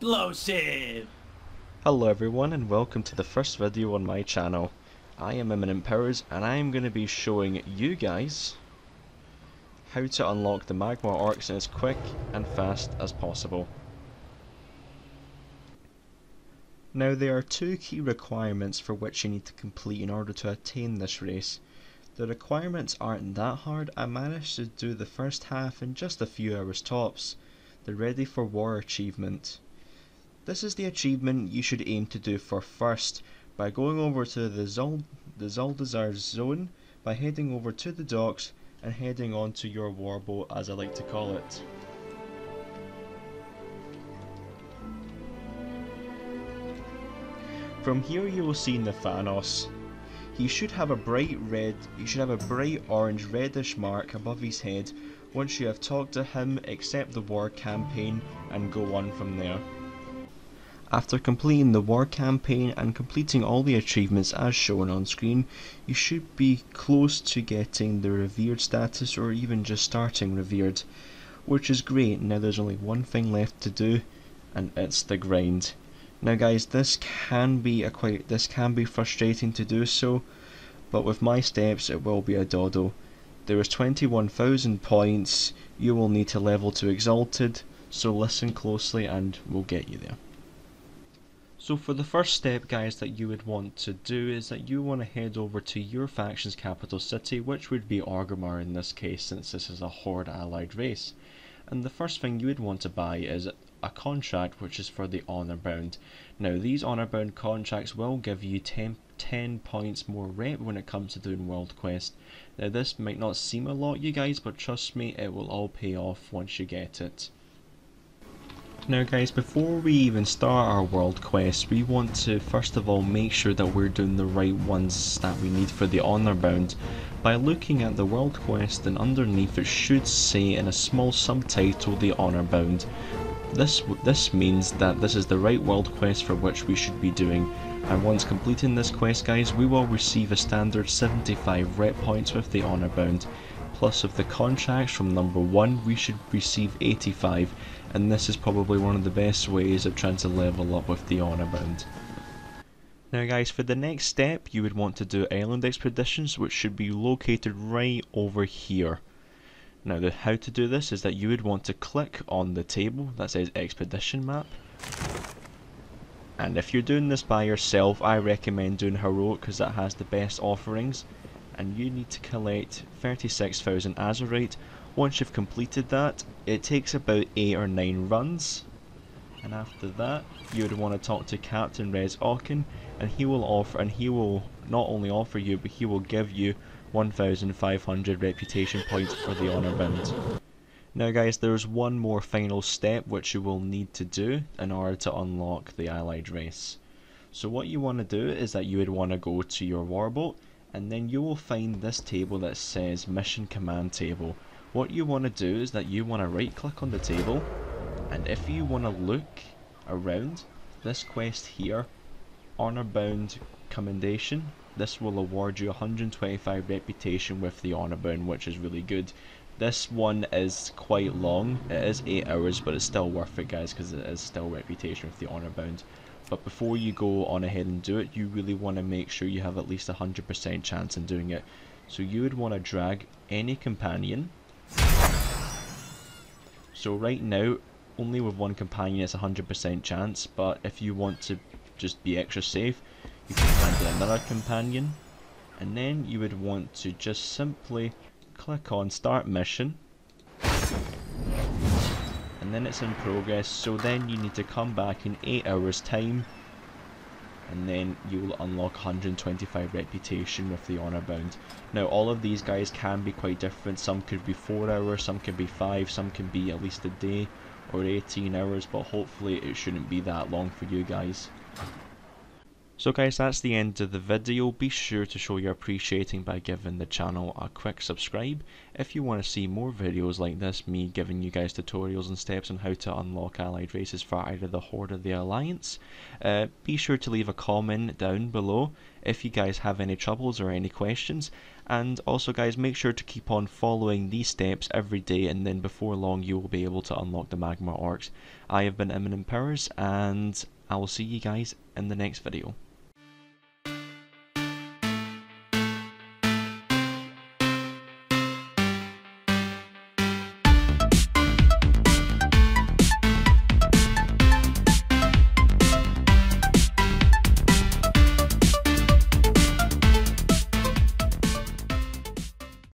explosive! Hello everyone and welcome to the first video on my channel. I am Imminent Powers and I am going to be showing you guys how to unlock the Mag'har Orcs as quick and fast as possible. Now there are two key requirements for which you need to complete in order to attain this race. The requirements aren't that hard, I managed to do the first half in just a few hours tops. The Ready for War achievement. This is the achievement you should aim to do for first, by going over to the, Zul the zone, by heading over to the docks, and heading on to your warboat as I like to call it. From here you will see Nathanos. He should have a bright red, he should have a bright orange reddish mark above his head once you have talked to him, accept the war campaign and go on from there. After completing the war campaign and completing all the achievements as shown on screen, you should be close to getting the revered status or even just starting revered, which is great. Now there's only one thing left to do and it's the grind. Now guys, this can be a quite this can be frustrating to do so, but with my steps it will be a dodo. There is 21,000 points you will need to level to Exalted, so listen closely and we'll get you there. So for the first step guys that you would want to do is that you want to head over to your faction's capital city, which would be Orgrimmar in this case since this is a Horde allied race. And the first thing you would want to buy is a contract which is for the honor bound. Now these honor bound contracts will give you 10, 10 points more rep when it comes to doing world quest. Now this might not seem a lot you guys but trust me it will all pay off once you get it. Now guys, before we even start our world quest, we want to first of all make sure that we're doing the right ones that we need for the honor bound. By looking at the world quest and underneath it should say in a small subtitle the honor bound. This, this means that this is the right world quest for which we should be doing, and once completing this quest guys, we will receive a standard 75 rep points with the Honor Bound, plus of the contracts from number 1 we should receive 85, and this is probably one of the best ways of trying to level up with the Honor Bound. Now guys, for the next step, you would want to do island expeditions, which should be located right over here. Now the how to do this is that you would want to click on the table that says expedition map and if you're doing this by yourself I recommend doing heroic because that has the best offerings and you need to collect 36,000 Azerite once you've completed that it takes about 8 or 9 runs and after that you would want to talk to Captain Rez'okun and he will offer and he will not only offer you but he will give you 1500 reputation points for the honor bound. Now guys, there's one more final step which you will need to do in order to unlock the allied race. So what you want to do is that you would want to go to your warboat and then you will find this table that says mission command table. What you want to do is that you want to right click on the table and if you want to look around this quest here, honor bound commendation this will award you 125 reputation with the honor bound, which is really good. This one is quite long. It is 8 hours, but it's still worth it, guys, because it is still reputation with the honor bound. But before you go on ahead and do it, you really want to make sure you have at least a 100% chance in doing it. So you would want to drag any companion. So right now, only with one companion it's a 100% chance, but if you want to just be extra safe, you can find another companion and then you would want to just simply click on start mission and then it's in progress so then you need to come back in 8 hours time and then you will unlock 125 reputation with the honor bound. Now all of these guys can be quite different, some could be 4 hours, some could be 5, some can be at least a day or 18 hours but hopefully it shouldn't be that long for you guys. So guys, that's the end of the video. Be sure to show your appreciating by giving the channel a quick subscribe. If you want to see more videos like this, me giving you guys tutorials and steps on how to unlock allied races for either the Horde or the Alliance, uh, be sure to leave a comment down below if you guys have any troubles or any questions. And also guys, make sure to keep on following these steps every day and then before long you will be able to unlock the Mag'har Orcs. I have been Imminent Powers and I will see you guys in the next video.